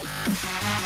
Thank you.